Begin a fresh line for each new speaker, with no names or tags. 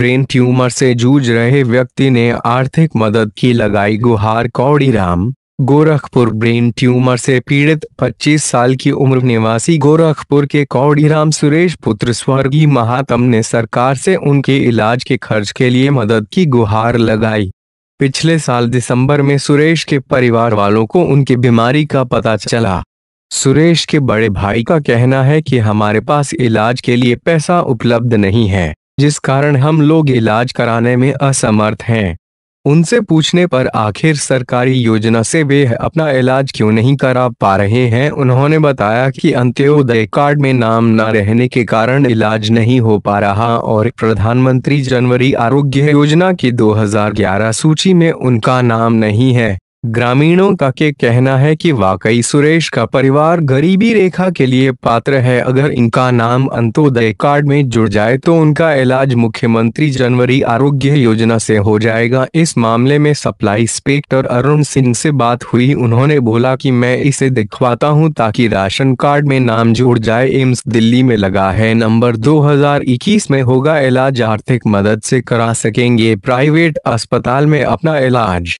Brain tumour से जूझ रहे व्यक्ति ने आर्थिक मदद की लगाई। गुहार कौड़ीराम, गोरखपुर ब्रेन ट्यूमर से पीड़ित 25 साल की उम्र निवासी गोरखपुर के कौड़ीराम सुरेश पुत्र स्वर्गीय महातम ने सरकार से उनके इलाज के खर्च के लिए मदद की गुहार लगाई। पिछले साल दिसंबर में सुरेश के परिवार वालों को उनकी बीमारी का पता चला। सुरेश के बड़े भाई का कहना है कि हमारे पास इलाज के लिए पैसा उपलब्ध नहीं है। जिस कारण हम लोग इलाज कराने में असमर्थ हैं। उनसे पूछने पर आखिर सरकारी योजना से वे अपना इलाज क्यों नहीं करा पा रहे हैं? उन्होंने बताया कि अंत्योदय कार्ड में नाम न रहने के कारण इलाज नहीं हो पा रहा और प्रधानमंत्री जनवरी आरोग्य योजना की 2011 सूची में उनका नाम नहीं है। ग्रामीणों का के कहना है कि वाकई सुरेश का परिवार गरीबी रेखा के लिए पात्र है। अगर इनका नाम अंत्योदय कार्ड में जुड़ जाए तो उनका इलाज मुख्यमंत्री जनवरी आरोग्य योजना से हो जाएगा। इस मामले में सप्लाई इंस्पेक्टर अरुण सिंह से बात हुई। उन्होंने बोला कि मैं इसे दिखवाता हूँ ताकि राशन कार्ड में नाम जुड़ जाए। एम्स दिल्ली में लगा है। नंबर 2021 में होगा। इलाज आर्थिक मदद से करा सकेंगे। प्राइवेट अस्पताल में अपना इलाज